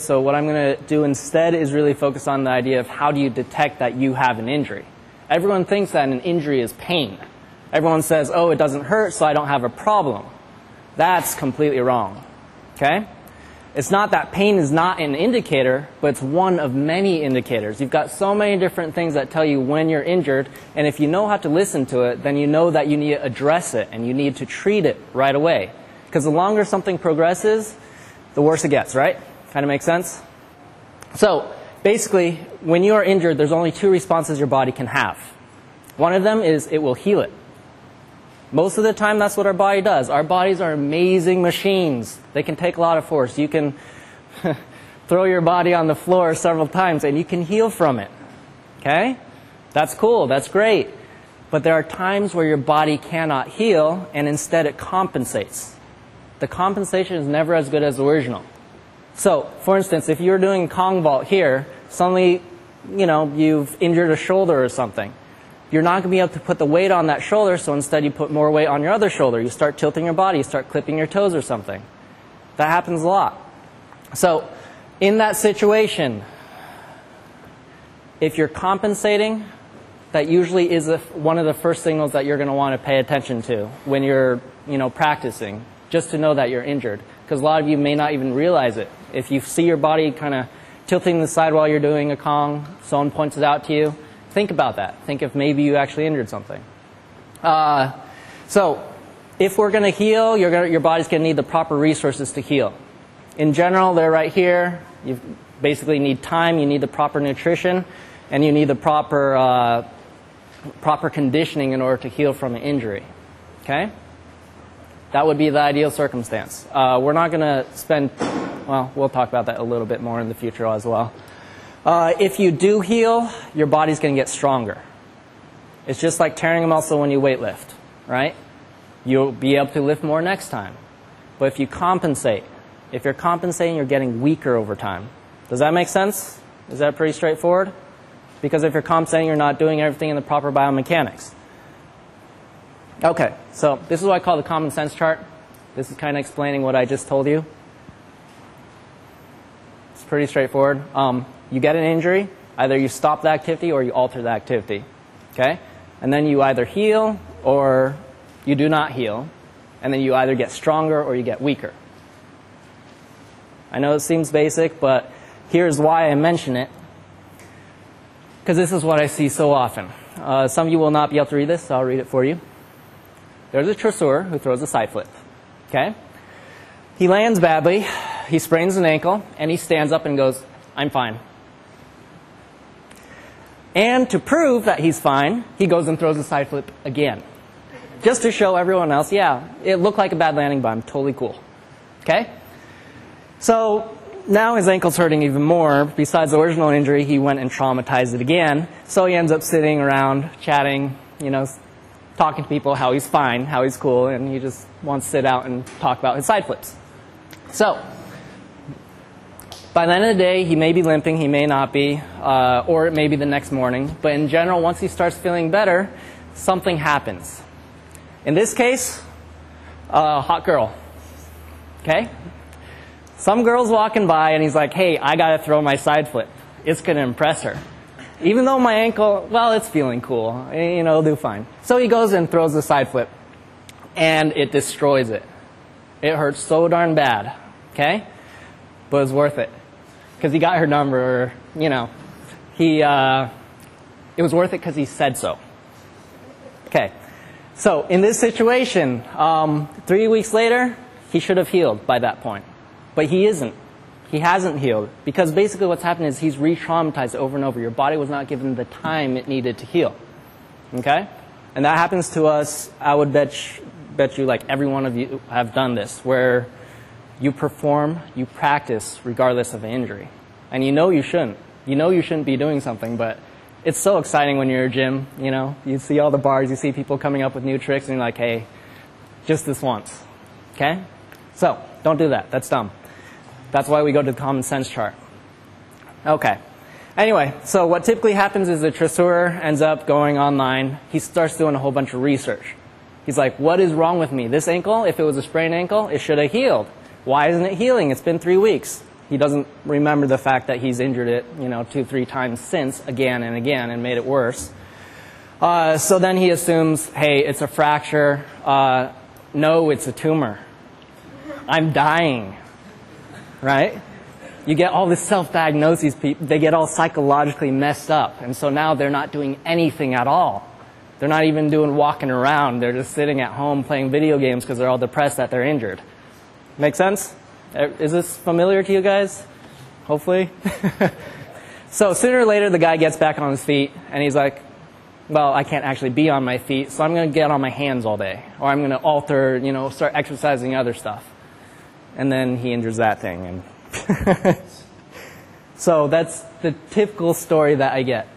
So what I'm going to do instead is really focus on the idea of how do you detect that you have an injury. Everyone thinks that an injury is pain. Everyone says, oh, it doesn't hurt, so I don't have a problem. That's completely wrong. Okay? It's not that pain is not an indicator, but it's one of many indicators. You've got so many different things that tell you when you're injured, and if you know how to listen to it, then you know that you need to address it and you need to treat it right away. Because the longer something progresses, the worse it gets, right? Kind of makes sense? So, basically, when you are injured, there's only two responses your body can have. One of them is it will heal it. Most of the time, that's what our body does. Our bodies are amazing machines. They can take a lot of force. You can throw your body on the floor several times and you can heal from it. Okay? That's cool. That's great. But there are times where your body cannot heal and instead it compensates. The compensation is never as good as the original. So, for instance, if you're doing Kong vault here, suddenly, you know, you've injured a shoulder or something you're not going to be able to put the weight on that shoulder, so instead you put more weight on your other shoulder. You start tilting your body, you start clipping your toes or something. That happens a lot. So, in that situation, if you're compensating, that usually is one of the first signals that you're going to want to pay attention to when you're, you know, practicing, just to know that you're injured. Because a lot of you may not even realize it. If you see your body kind of tilting the side while you're doing a Kong, someone points it out to you, Think about that. Think if maybe you actually injured something. Uh, so, if we're going to heal, gonna, your body's going to need the proper resources to heal. In general, they're right here. You basically need time, you need the proper nutrition, and you need the proper, uh, proper conditioning in order to heal from an injury. Okay? That would be the ideal circumstance. Uh, we're not going to spend, well, we'll talk about that a little bit more in the future as well. Uh, if you do heal, your body's going to get stronger. It's just like tearing a muscle when you weightlift, right? You'll be able to lift more next time. But if you compensate, if you're compensating, you're getting weaker over time. Does that make sense? Is that pretty straightforward? Because if you're compensating, you're not doing everything in the proper biomechanics. Okay, so this is what I call the common sense chart. This is kind of explaining what I just told you. It's pretty straightforward. Um, you get an injury, either you stop the activity or you alter the activity. Okay? And then you either heal or you do not heal. And then you either get stronger or you get weaker. I know it seems basic, but here's why I mention it. Because this is what I see so often. Uh, some of you will not be able to read this, so I'll read it for you. There's a traceur who throws a side flip. Okay? He lands badly, he sprains an ankle, and he stands up and goes, I'm fine. And to prove that he's fine, he goes and throws a side flip again. Just to show everyone else, yeah, it looked like a bad landing, but I'm totally cool. Okay? So now his ankle's hurting even more. Besides the original injury, he went and traumatized it again. So he ends up sitting around, chatting, you know, talking to people how he's fine, how he's cool, and he just wants to sit out and talk about his side flips. So, by the end of the day, he may be limping, he may not be, uh, or it may be the next morning. But in general, once he starts feeling better, something happens. In this case, a hot girl. Okay? Some girl's walking by and he's like, hey, I gotta throw my side flip. It's gonna impress her. Even though my ankle, well, it's feeling cool. You know, it'll do fine. So he goes and throws the side flip. And it destroys it. It hurts so darn bad. Okay? But it's worth it because he got her number, you know, he, uh, it was worth it because he said so. Okay. So in this situation, um, three weeks later, he should have healed by that point. But he isn't. He hasn't healed because basically what's happened is he's re-traumatized over and over. Your body was not given the time it needed to heal. Okay? And that happens to us, I would bet, bet you like every one of you have done this, where you perform, you practice regardless of injury. And you know you shouldn't. You know you shouldn't be doing something, but it's so exciting when you're a gym, you know. You see all the bars, you see people coming up with new tricks, and you're like, hey, just this once. Okay? So, don't do that. That's dumb. That's why we go to the common sense chart. Okay. Anyway, so what typically happens is the traceur ends up going online. He starts doing a whole bunch of research. He's like, what is wrong with me? This ankle, if it was a sprained ankle, it should have healed. Why isn't it healing? It's been three weeks. He doesn't remember the fact that he's injured it, you know, two, three times since, again and again, and made it worse. Uh, so then he assumes, hey, it's a fracture. Uh, no, it's a tumor. I'm dying. Right? You get all this self diagnoses, People, they get all psychologically messed up. And so now they're not doing anything at all. They're not even doing walking around. They're just sitting at home playing video games because they're all depressed that they're injured. Make sense? Eh, is this familiar to you guys? Hopefully. so sooner or later, the guy gets back on his feet and he's like, well, I can't actually be on my feet, so I'm going to get on my hands all day. Or I'm going to alter, you know, start exercising other stuff. And then he injures that thing. And so that's the typical story that I get.